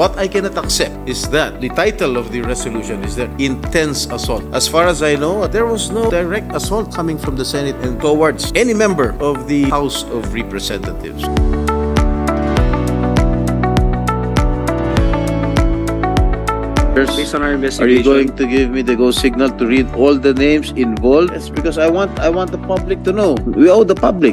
What I cannot accept is that the title of the resolution is that intense assault. As far as I know, there was no direct assault coming from the Senate and towards any member of the House of Representatives. Based on our investigation, Are you going to give me the go signal to read all the names involved? It's because I want I want the public to know. We owe the public.